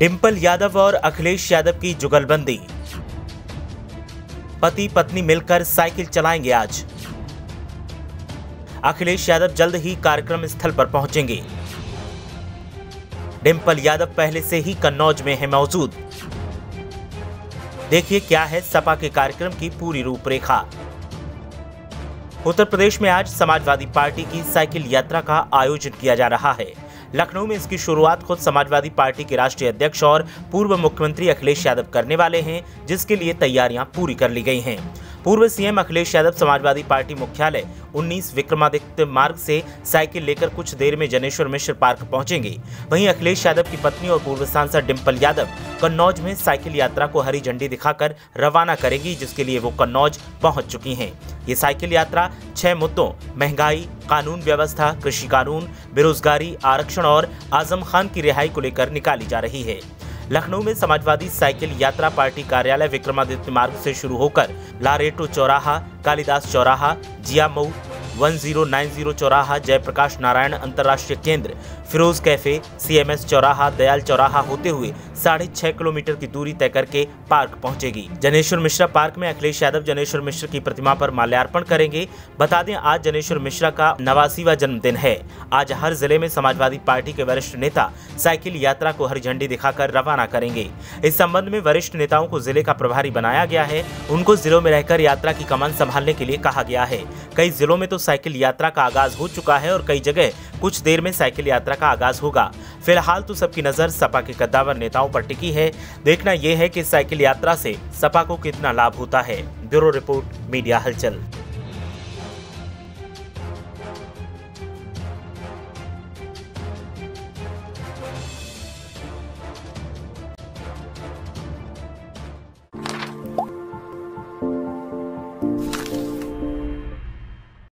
डिम्पल यादव और अखिलेश यादव की जुगलबंदी। पति पत्नी मिलकर साइकिल चलाएँगे आज। अखिलेश यादव जल्द ही कार्यक्रम स्थल पर पहुँचेंगे। डिम्पल यादव पहले से ही कन्नौज में है मौजूद। देखिए क्या है सपा के कार्यक्रम की पूरी रूपरेखा। उत्तर प्रदेश में आज समाजवादी पार्टी की साइकिल यात्रा का आयोजन किया जा रहा है। लखनऊ में इसकी शुरुआत खुद समाजवादी पार्टी के राष्ट्रीय अध्यक्ष और पूर्व मुख्यमंत्री अखिलेश यादव करने वाले हैं, जिसके लिए तैयारियाँ पूरी कर ली गई हैं। पूर्व सीएम अखिलेश यादव समाजवादी पार्टी मुख्यालय 19 विक्रमादित्य मार्ग से साइकिल लेकर कुछ देर में जनेश्वर मिश्र पार्क पहुँचेंगे। वहीं अखिलेश यादव की पत्नी और पूर्व सांसद डिम्पल यादव कन्नौज में साइकिल यात्रा को हरी झंडी दिखाकर रवाना करेंगी, जिसके लिए वो कन्नौज पहुँच चुकी हैं। ये साइकिल यात्रा छह मुद्दों, महँगाई, कानून व्यवस्था, कृषि कानून, बेरोजगारी, आरक्षण और आज़म खान की रिहाई को लेकर निकाली जा रही है। लखनऊ में समाजवादी साइकिल यात्रा पार्टी कार्यालय विक्रमादित्य मार्ग से शुरू होकर लारेटो चौराहा, कालिदास चौराहा जिया मऊ 1090 चौराहा, जयप्रकाश नारायण अंतर्राष्ट्रीय केंद्र, फिरोज कैफ़े, सीएमएस चौराहा, दयाल चौराहा होते हुए साढ़े छह किलोमीटर की दूरी तय करके पार्क पहुंचेगी। जनेश्वर मिश्रा पार्क में अखिलेश यादव जनेश्वर मिश्र की प्रतिमा पर माल्यार्पण करेंगे। बता दें, आज जनेश्वर मिश्रा का नवासीवा जन्मदिन है। आज हर ज़िले में समाजवादी पार्टी के वरिष्ठ नेता साइकिल यात्रा को हरी झंडी दिखाकर रवाना करेंगे। इस संबंध में वरिष्ठ नेताओं को ज़िले का प्रभारी बनाया गया है। उनको जिलों में रहकर यात्रा की कमान संभालने के लिए कहा गया है। कई जिलों में तो साइकिल यात्रा का आगाज़ हो चुका है और कई जगह कुछ देर में साइकिल यात्रा का आगाज़ होगा। फ़िलहाल तो सबकी नज़र सपा के कद्दावर नेताओं पर टिकी है। देखना यह है कि साइकिल यात्रा से सपा को कितना लाभ होता है। ब्यूरो रिपोर्ट, मीडिया हलचल।